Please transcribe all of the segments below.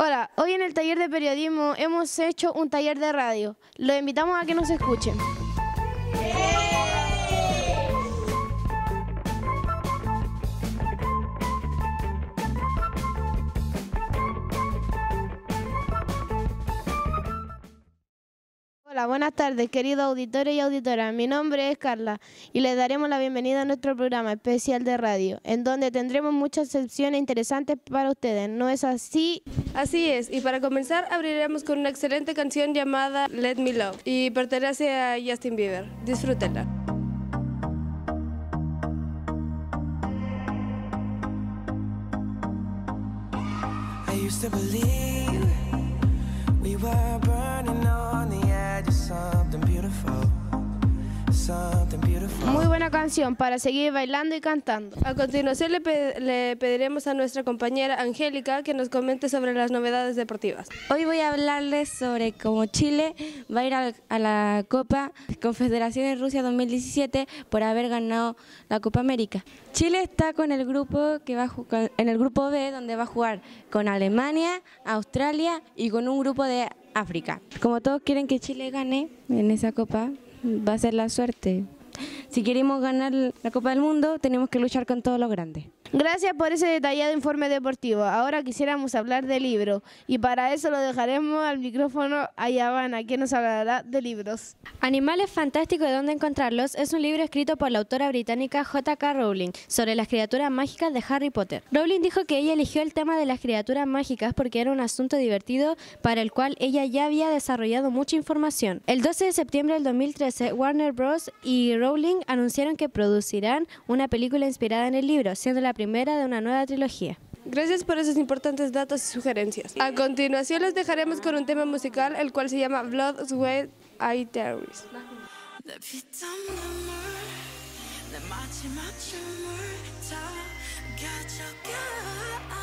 Hola, hoy en el taller de periodismo hemos hecho un taller de radio. Los invitamos a que nos escuchen. Hola, buenas tardes, queridos auditores y auditoras. Mi nombre es Carla y les daremos la bienvenida a nuestro programa especial de radio, en donde tendremos muchas secciones interesantes para ustedes. ¿No es así? Así es, y para comenzar abriremos con una excelente canción llamada Let Me Love y pertenece a Justin Bieber. Disfrútenla. I used to believe Muy buena canción para seguir bailando y cantando. A continuación le, pe- le pediremos a nuestra compañera Angélica que nos comente sobre las novedades deportivas. Hoy voy a hablarles sobre cómo Chile va a ir a, la Copa Confederaciones Rusia 2017 por haber ganado la Copa América. Chile está con el grupo que va a en el grupo B donde va a jugar con Alemania, Australia y con un grupo de África. Como todos quieren que Chile gane en esa copa, va a ser la suerte. Si queremos ganar la Copa del Mundo, tenemos que luchar con todos los grandes. Gracias por ese detallado informe deportivo. Ahora quisiéramos hablar de libros y para eso lo dejaremos al micrófono a Yavana, quien nos hablará de libros. Animales fantásticos y dónde encontrarlos es un libro escrito por la autora británica J.K. Rowling sobre las criaturas mágicas de Harry Potter. Rowling dijo que ella eligió el tema de las criaturas mágicas porque era un asunto divertido para el cual ella ya había desarrollado mucha información. El 12 de septiembre del 2013, Warner Bros. y Rowling anunciaron que producirán una película inspirada en el libro, siendo la primera de una nueva trilogía. Gracias por esos importantes datos y sugerencias. A continuación les dejaremos con un tema musical el cual se llama Blood, Sweat, I Terrorist. 내 피땀눈물 내 마지막 춤을 다 가져가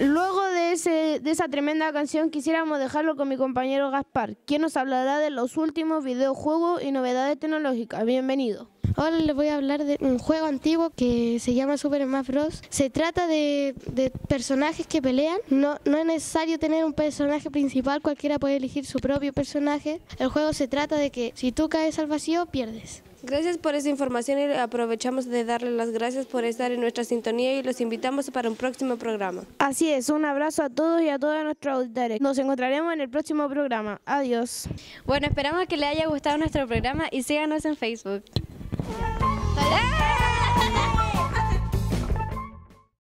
Luego de, ese, de esa tremenda canción quisiéramos dejarlo con mi compañero Gaspar, quien nos hablará de los últimos videojuegos y novedades tecnológicas. Bienvenido. Ahora les voy a hablar de un juego antiguo que se llama Super Smash Bros. Se trata de, de personajes que pelean. No, no es necesario tener un personaje principal, cualquiera puede elegir su propio personaje. El juego se trata de que si tú caes al vacío, pierdes. Gracias por esa información y aprovechamos de darle las gracias por estar en nuestra sintonía y los invitamos para un próximo programa. Así es, un abrazo a todos y a todas nuestros auditores. Nos encontraremos en el próximo programa. Adiós. Bueno, esperamos que les haya gustado nuestro programa y síganos en Facebook.